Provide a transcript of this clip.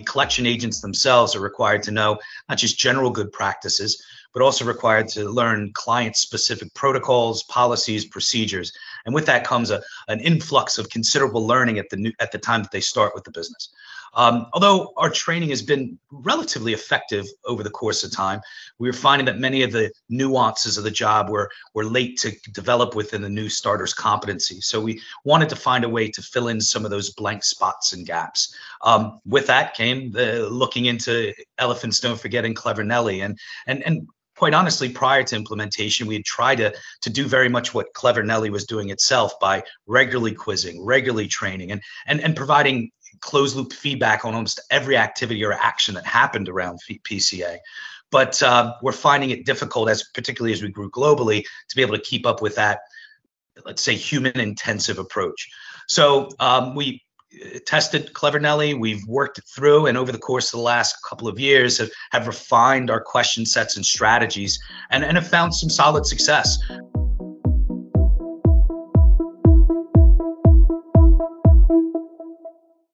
collection agents themselves are required to know not just general good practices, but also required to learn client specific protocols, policies, procedures. And with that comes a, an influx of considerable learning at the new, at the time that they start with the business. Um, although our training has been relatively effective over the course of time, we were finding that many of the nuances of the job were, were late to develop within the new starter's competency. So we wanted to find a way to fill in some of those blank spots and gaps. Um, with that came the looking into elephants don't forget and clever Nelly and and and quite honestly, prior to implementation, we had tried to, to do very much what Clever Nelly was doing itself by regularly quizzing, regularly training, and, and, and providing closed loop feedback on almost every activity or action that happened around PCA. But uh, we're finding it difficult, as particularly as we grew globally, to be able to keep up with that, let's say, human intensive approach. So um, we tested Clever Nelly. We've worked it through, and over the course of the last couple of years, have, have refined our question sets and strategies, and, and have found some solid success.